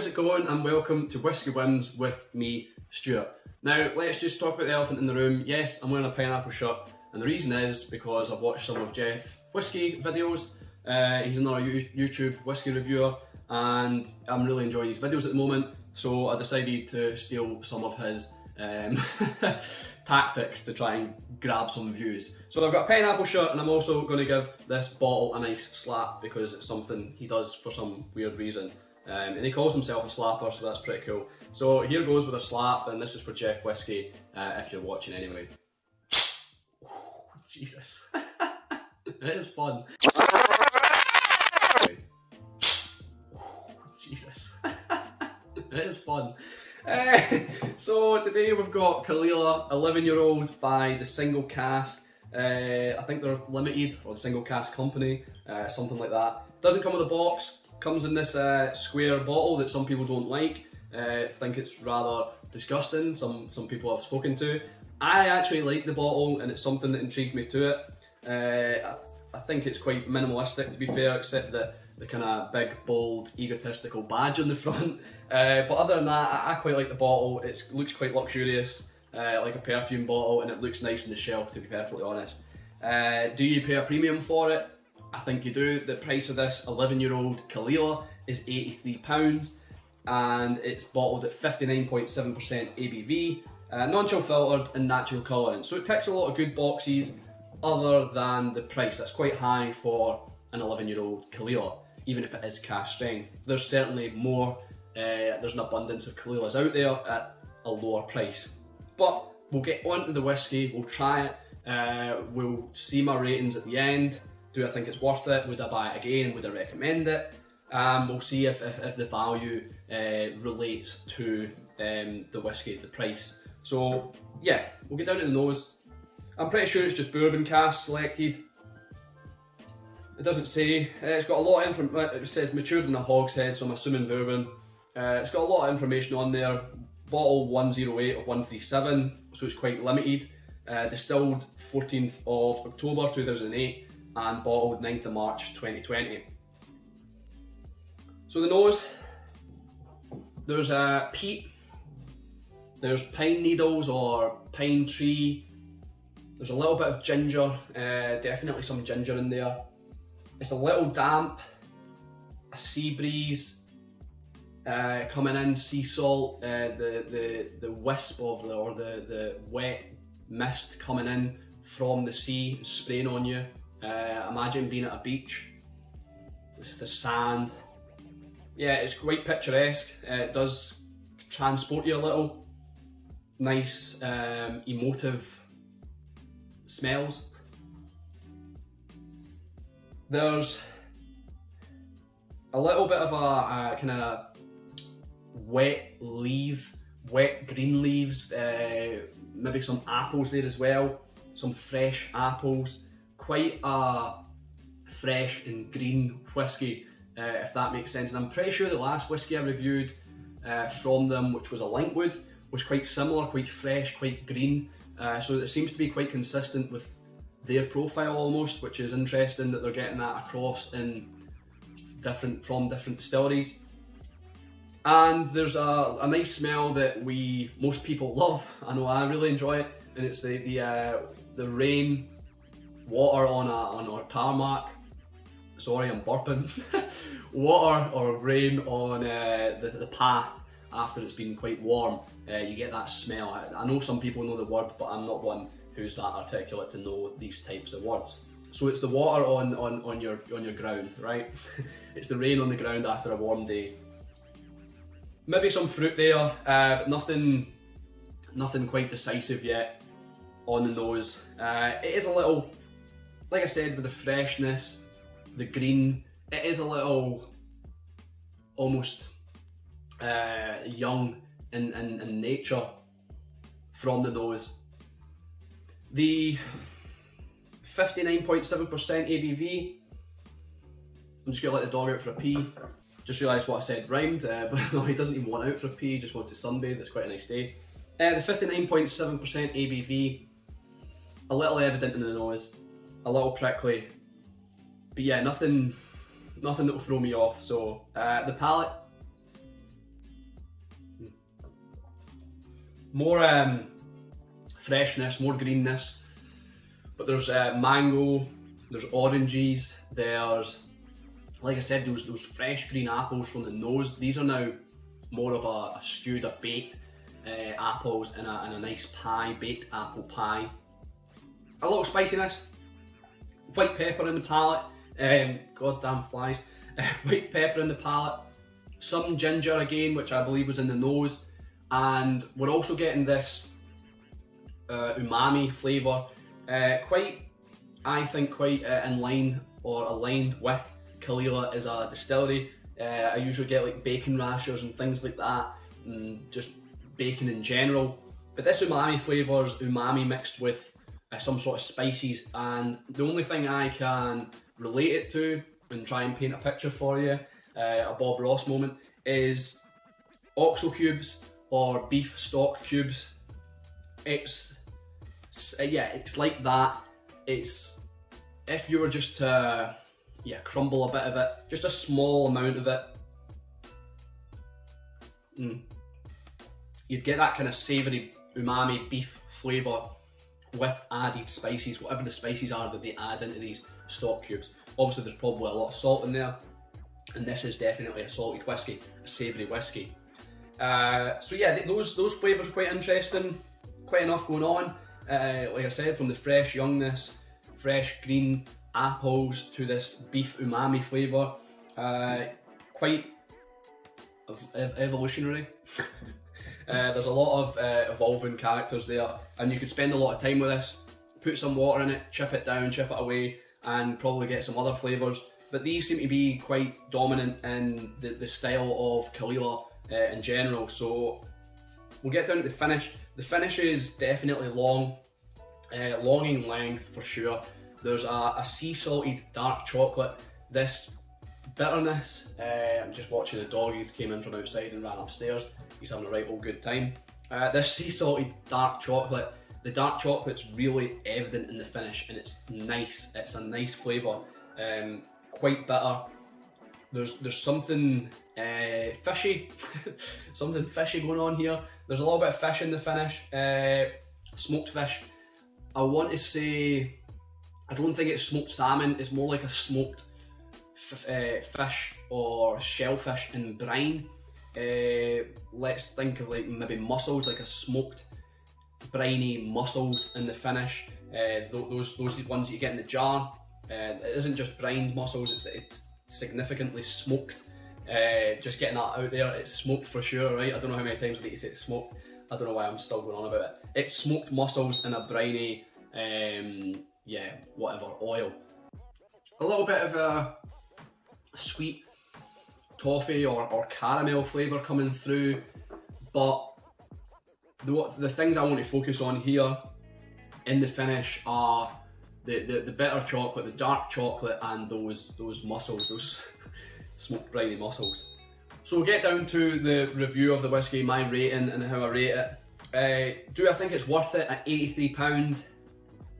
how's it going and welcome to Whisky Whims with me, Stuart. Now, let's just talk about the elephant in the room. Yes, I'm wearing a pineapple shirt and the reason is because I've watched some of Jeff Whisky videos. Uh, he's another YouTube whiskey reviewer and I'm really enjoying his videos at the moment so I decided to steal some of his um, tactics to try and grab some views. So I've got a pineapple shirt and I'm also going to give this bottle a nice slap because it's something he does for some weird reason. Um, and he calls himself a slapper, so that's pretty cool. So here goes with a slap, and this is for Jeff Whisky, uh, if you're watching anyway. Jesus. it is fun. Jesus. it is fun. Uh, so today we've got Caol Ila, 11 year old by the Single Cask. Uh, I think they're limited or Single Cask Company, uh, something like that. Doesn't come with a box, comes in this uh, square bottle that some people don't like. Uh, think it's rather disgusting, some, some people I've spoken to. I actually like the bottle and it's something that intrigued me to it. Uh, I, I think it's quite minimalistic to be fair, except that the kind of big, bold, egotistical badge on the front. Uh, but other than that, I, I, quite like the bottle. It looks quite luxurious, uh, like a perfume bottle, and it looks nice on the shelf, to be perfectly honest. Uh, do you pay a premium for it? I think you do. The price of this 11 year old Caol Ila is £83 and it's bottled at 59.7% ABV, uh, non-chill filtered and natural colouring. So it ticks a lot of good boxes other than the price. That's quite high for an 11 year old Caol Ila even if it is cask strength. There's certainly more, uh, there's an abundance of Caol Ilas out there at a lower price. But we'll get onto the whiskey, we'll try it, uh, we'll see my ratings at the end. Do I think it's worth it? Would I buy it again? Would I recommend it? Um, we'll see if, if, if the value uh, relates to um, the whiskey, the price. So yeah, we'll get down to the nose. I'm pretty sure it's just bourbon cask selected. It doesn't say. Uh, it's got a lot of information. Uh, it says matured in a hogshead, so I'm assuming bourbon. Uh, it's got a lot of information on there. Bottle 108 of 137, so it's quite limited. Uh, distilled 14th of October 2008 and bottled 9th of March 2020. So the nose, there's a peat, there's pine needles or pine tree, there's a little bit of ginger, uh, definitely some ginger in there. It's a little damp, a sea breeze uh, coming in, sea salt, uh, the, the, the wisp of the, or the, the wet mist coming in from the sea, spraying on you. Uh, imagine being at a beach with the sand. Yeah, it's quite picturesque. Uh, it does transport you a little. Nice, um, emotive smells. There's a little bit of a, a kind of wet leaf, wet green leaves, uh, maybe some apples there as well, some fresh apples, quite a fresh and green whiskey, uh, if that makes sense. And I'm pretty sure the last whiskey I reviewed uh, from them, which was a Linkwood, was quite similar, quite fresh, quite green. Uh, so it seems to be quite consistent with their profile almost, which is interesting that they're getting that across in different from different distilleries. And there's a, a nice smell that we most people love. I know I really enjoy it, and it's the the uh, the rain, water on a on our tarmac. Sorry, I'm burping. water or rain on uh, the, the path after it's been quite warm. Uh, you get that smell. I, I know some people know the word, but I'm not one who's that articulate to know these types of words. So it's the water on, on, on your on your ground, right? it's the rain on the ground after a warm day. Maybe some fruit there, uh, but nothing nothing quite decisive yet on the nose. Uh, it is a little, like I said, with the freshness, the green, it is a little almost uh, young in, in, in nature from the nose. The 59.7% ABV, I'm just gonna let the dog out for a pee. Just realised what I said rhymed, uh, but no, he doesn't even want out for a pee, he just wants to sunbathe, it's quite a nice day. Uh, the 59.7% ABV, a little evident in the nose, a little prickly, but yeah, nothing nothing that will throw me off. So uh, the palate, hmm. more um, freshness, more greenness, but there's uh, mango, there's oranges, there's like I said, those those fresh green apples from the nose. These are now more of a, a stewed, a baked uh, apples in a, a nice pie, baked apple pie. A little spiciness, white pepper in the palate, um, goddamn flies, white pepper in the palate, some ginger again, which I believe was in the nose, and we're also getting this uh, umami flavour, uh, quite, I think, quite uh, in line or aligned with Caol Ila distillery. Uh, I usually get like bacon rashers and things like that, and just bacon in general. But this umami flavour is umami mixed with uh, some sort of spices, and the only thing I can relate it to and try and paint a picture for you, uh, a Bob Ross moment, is oxo cubes or beef stock cubes. It's, uh, yeah, it's like that. It's if you were just to yeah crumble a bit of it, just a small amount of it. Mm. You'd get that kind of savoury umami beef flavour with added spices, whatever the spices are that they add into these stock cubes. Obviously, there's probably a lot of salt in there, and this is definitely a salted whiskey, a savoury whiskey. Uh, so yeah, those those flavours are quite interesting, quite enough going on. Uh, like I said, from the fresh youngness, fresh green apples to this beef umami flavour, uh, quite ev evolutionary. uh, there's a lot of uh, evolving characters there, and you could spend a lot of time with this. Put some water in it, chip it down, chip it away, and probably get some other flavours. But these seem to be quite dominant in the, the style of Caol Ila uh, in general. So we'll get down to the finish. The finish is definitely long, uh, long in length for sure. There's a, a sea salted dark chocolate. This bitterness, uh, I'm just watching the dog, he came in from outside and ran upstairs. He's having a right old good time. Uh, this sea salted dark chocolate, the dark chocolate's really evident in the finish and it's nice, it's a nice flavour, um, quite bitter. There's, there's something uh, fishy, something fishy going on here. There's a little bit of fish in the finish, smoked fish. I want to say, I don't think it's smoked salmon, it's more like a smoked uh, fish or shellfish in brine. Uh, let's think of like maybe mussels, like a smoked briny mussels in the finish. Uh, those those ones that you get in the jar. Uh, it isn't just brined mussels; it's, it's significantly smoked. Uh, just getting that out there, it's smoked for sure, right? I don't know how many times I need to say it's smoked. I don't know why I'm still going on about it. It's smoked mussels in a briny, um, yeah, whatever, oil. A little bit of a sweet toffee or, or caramel flavour coming through, but the, the things I want to focus on here in the finish are the, the, the bitter chocolate, the dark chocolate, and those those mussels, those smoked briny mussels. So we'll get down to the review of the whiskey, my rating and how I rate it. Uh, do I think it's worth it at £83?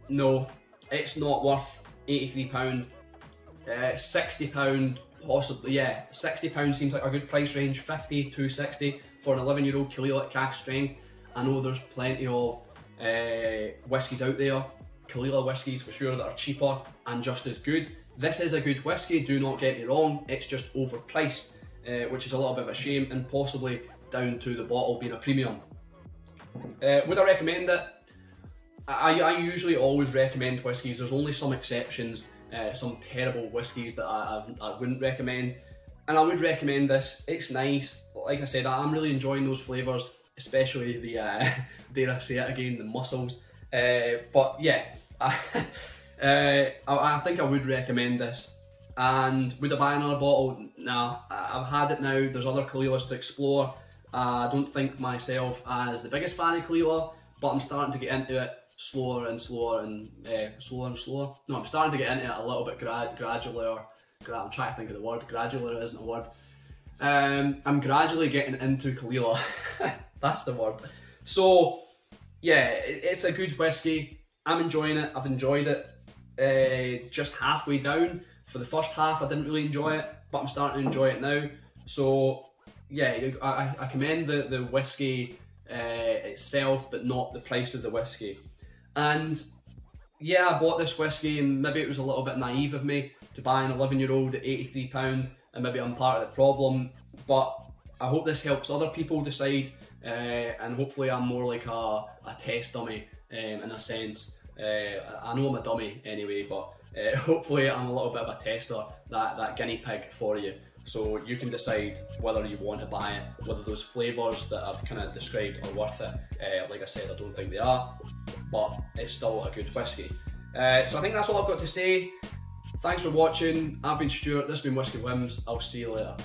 No, it's not worth £83. Uh, £60 possibly, yeah, £60 seems like a good price range, 50 to 60 for an 11 year old Caol Ila cask strength. I know there's plenty of uh, whiskies out there, Caol Ila whiskies for sure, that are cheaper and just as good. This is a good whiskey, do not get me wrong, it's just overpriced, uh, which is a little bit of a shame and possibly down to the bottle being a premium. Uh, would I recommend it? I, I usually always recommend whiskies, there's only some exceptions, uh, some terrible whiskies that I, I, I wouldn't recommend. And I would recommend this, it's nice, like I said, I'm really enjoying those flavours especially the, uh, dare I say it again, the mussels. Uh, but yeah, I, uh, I, think I would recommend this. And would I buy another bottle? Nah, I've had it now. There's other Caol to explore. I don't think myself as the biggest fan of Caol Ila, but I'm starting to get into it slower and slower and uh, slower and slower. No, I'm starting to get into it a little bit gra gradually, or gra I'm trying to think of the word. Gradually isn't a word. Um, I'm gradually getting into Caol Ila. That's the word. So, yeah, it's a good whiskey. I'm enjoying it. I've enjoyed it uh, just halfway down. For the first half, I didn't really enjoy it, but I'm starting to enjoy it now. So, yeah, I, I commend the, the whiskey uh, itself, but not the price of the whiskey. And yeah, I bought this whiskey, and maybe it was a little bit naive of me to buy an 11 year old at 83 pound, and maybe I'm part of the problem. But I hope this helps other people decide, uh, and hopefully I'm more like a, a test dummy um, in a sense. Uh, I know I'm a dummy anyway, but uh, hopefully I'm a little bit of a tester, that, that guinea pig for you. So you can decide whether you want to buy it, whether those flavours that I've kind of described are worth it. Uh, like I said, I don't think they are, but it's still a good whiskey. Uh, so I think that's all I've got to say. Thanks for watching. I've been Stuart, this has been Whisky Whims. I'll see you later.